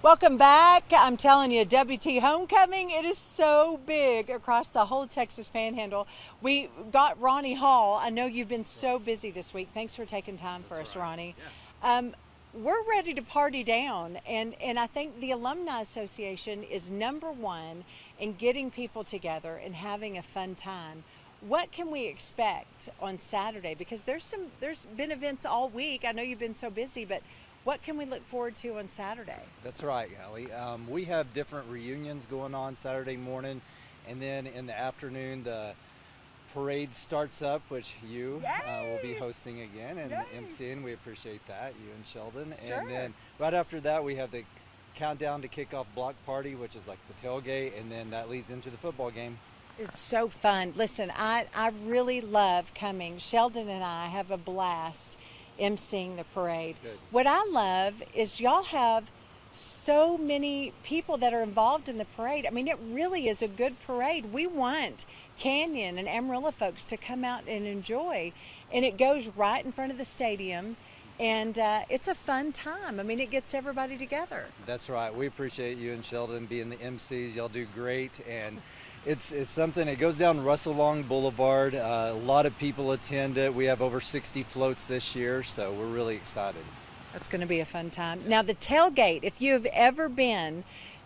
Welcome back. I'm telling you, WT Homecoming, it is so big across the whole Texas Panhandle. We got Ronnie Hall. I know you've been so busy this week. Thanks for taking time for us, right. Ronnie. Yeah. Um, we're ready to party down, and, and I think the Alumni Association is number one in getting people together and having a fun time. What can we expect on Saturday? Because there's some there's been events all week. I know you've been so busy, but what can we look forward to on Saturday? That's right, Allie. Um, we have different reunions going on Saturday morning, and then in the afternoon, the parade starts up, which you uh, will be hosting again and Yay! MCing. We appreciate that, you and Sheldon. Sure. And then right after that, we have the countdown to kickoff block party, which is like the tailgate, and then that leads into the football game. It's so fun. Listen, I, I really love coming. Sheldon and I have a blast emceeing the parade. Good. What I love is y'all have so many people that are involved in the parade. I mean, it really is a good parade. We want Canyon and Amarillo folks to come out and enjoy. And it goes right in front of the stadium. And uh, it's a fun time. I mean, it gets everybody together. That's right. We appreciate you and Sheldon being the MCs. Y'all do great, and it's it's something. It goes down Russell Long Boulevard. Uh, a lot of people attend it. We have over 60 floats this year, so we're really excited. That's going to be a fun time. Now, the tailgate, if you have ever been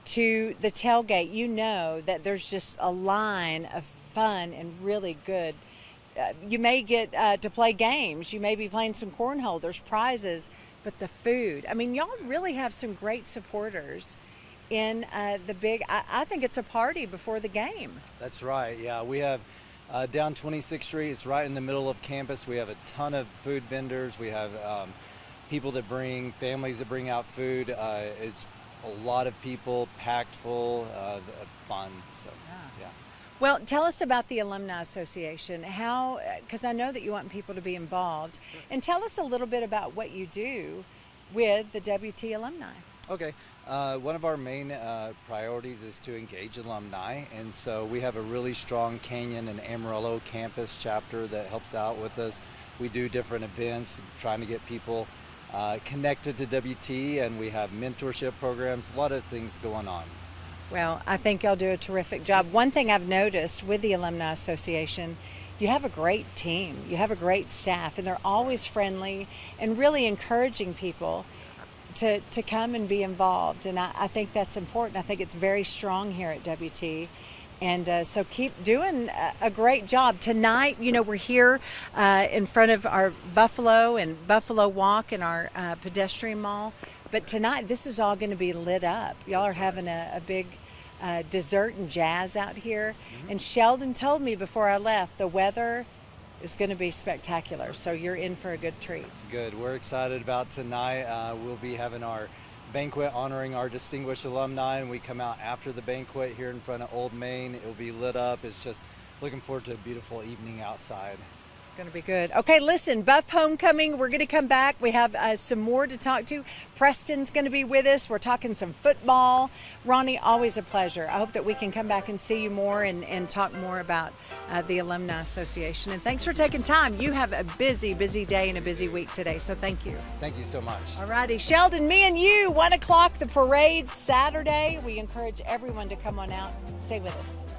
to the tailgate, you know that there's just a line of fun and really good. Uh, you may get uh, to play games, you may be playing some cornhole, there's prizes, but the food. I mean, y'all really have some great supporters in uh, the big, I, I think it's a party before the game. That's right. Yeah, we have uh, down 26th Street. It's right in the middle of campus. We have a ton of food vendors. We have um, people that bring families that bring out food. Uh, it's a lot of people, packed full, uh, fun. So yeah. Well, tell us about the Alumni Association. How, because I know that you want people to be involved, and tell us a little bit about what you do with the WT alumni. Okay. Uh, one of our main uh, priorities is to engage alumni, and so we have a really strong Canyon and Amarillo campus chapter that helps out with us. We do different events, trying to get people uh, connected to WT, and we have mentorship programs, a lot of things going on. Well, I think y'all do a terrific job. One thing I've noticed with the Alumni Association, you have a great team, you have a great staff, and they're always friendly and really encouraging people to, to come and be involved. And I, I think that's important. I think it's very strong here at WT. And uh, so keep doing a, great job. Tonight, you know, we're here uh, in front of our Buffalo and Buffalo Walk and our uh, pedestrian mall. But tonight, this is all going to be lit up. Y'all are having a, a big uh, dessert and jazz out here. And Sheldon told me before I left the weather is going to be spectacular. So you're in for a good treat. Good. We're excited about tonight. Uh, we'll be having our banquet honoring our distinguished alumni, and we come out after the banquet here in front of Old Main. It will be lit up. It's just looking forward to a beautiful evening outside. It's going to be good. Okay, listen, Buff Homecoming, we're going to come back. We have uh, some more to talk to. Preston's going to be with us. We're talking some football. Ronnie, always a pleasure. I hope that we can come back and see you more and, and talk more about uh, the Alumni Association. And thanks for taking time. You have a busy, busy day and a busy week today, so thank you. Thank you so much. All righty, Sheldon, me and you, 1 o'clock, the parade Saturday. We encourage everyone to come on out. Stay with us.